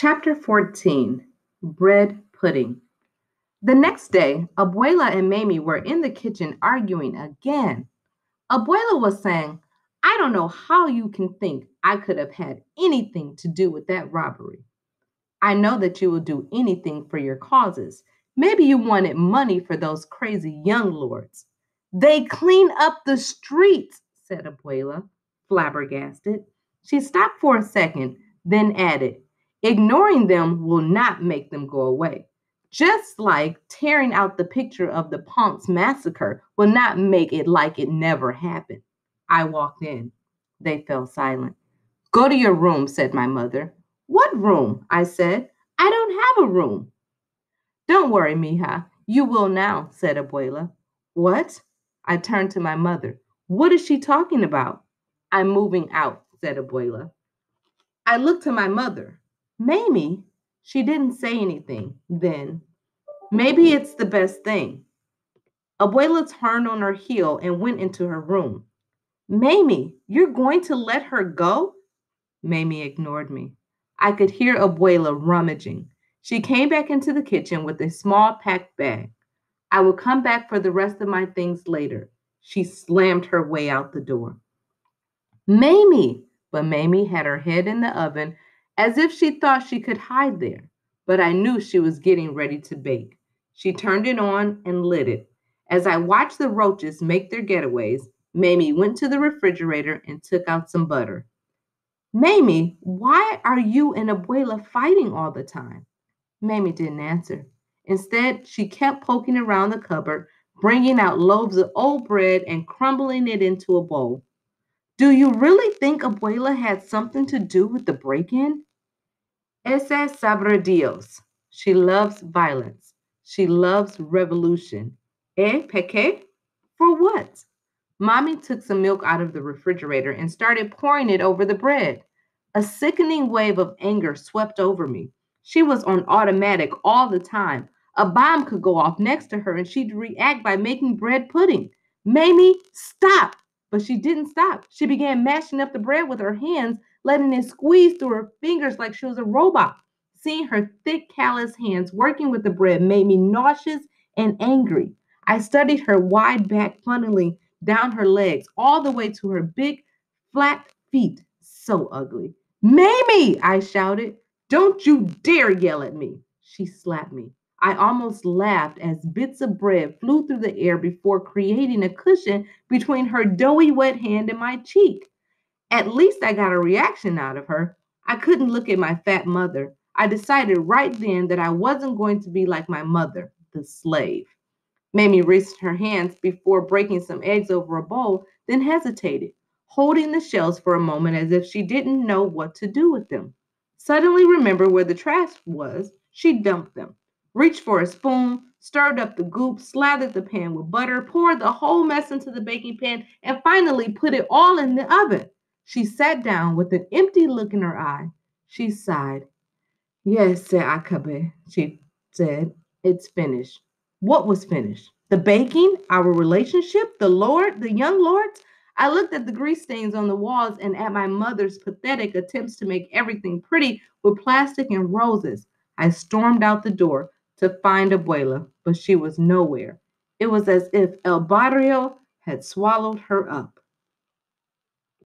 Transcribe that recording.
Chapter 14 Bread Pudding. The next day, Abuela and Mami were in the kitchen arguing again. Abuela was saying, I don't know how you can think I could have had anything to do with that robbery. I know that you will do anything for your causes. Maybe you wanted money for those crazy young lords. They clean up the streets, said Abuela, flabbergasted. She stopped for a second, then added, Ignoring them will not make them go away. Just like tearing out the picture of the Ponce massacre will not make it like it never happened. I walked in. They fell silent. Go to your room, said my mother. What room? I said. I don't have a room. Don't worry, mija. You will now, said Abuela. What? I turned to my mother. What is she talking about? I'm moving out, said Abuela. I looked to my mother. Mami, she didn't say anything then. Maybe it's the best thing. Abuela turned on her heel and went into her room. Mami, you're going to let her go? Mami ignored me. I could hear Abuela rummaging. She came back into the kitchen with a small packed bag. I will come back for the rest of my things later. She slammed her way out the door. Mami! But Mami had her head in the oven as if she thought she could hide there, but I knew she was getting ready to bake. She turned it on and lit it. As I watched the roaches make their getaways, Mami went to the refrigerator and took out some butter. Mami, why are you and Abuela fighting all the time? Mami didn't answer. Instead, she kept poking around the cupboard, bringing out loaves of old bread and crumbling it into a bowl. Do you really think Abuela had something to do with the break in? Ese sabrá Dios. She loves violence. She loves revolution. Eh, peque? For what? Mommy took some milk out of the refrigerator and started pouring it over the bread. A sickening wave of anger swept over me. She was on automatic all the time. A bomb could go off next to her and she'd react by making bread pudding. Mami, stop! But she didn't stop. She began mashing up the bread with her hands letting it squeeze through her fingers like she was a robot. Seeing her thick, callous hands working with the bread made me nauseous and angry. I studied her wide back funneling down her legs all the way to her big, flat feet. So ugly. Mami, I shouted. Don't you dare yell at me. She slapped me. I almost laughed as bits of bread flew through the air before creating a cushion between her doughy wet hand and my cheek. At least I got a reaction out of her. I couldn't look at my fat mother. I decided right then that I wasn't going to be like my mother, the slave. Mami raised her hands before breaking some eggs over a bowl, then hesitated, holding the shells for a moment as if she didn't know what to do with them. Suddenly remember where the trash was, she dumped them, reached for a spoon, stirred up the goop, slathered the pan with butter, poured the whole mess into the baking pan, and finally put it all in the oven. She sat down with an empty look in her eye. She sighed. Yes, said Akabe, she said. It's finished. What was finished? The baking? Our relationship? The Lord? The young lords? I looked at the grease stains on the walls and at my mother's pathetic attempts to make everything pretty with plastic and roses. I stormed out the door to find Abuela, but she was nowhere. It was as if El Barrio had swallowed her up.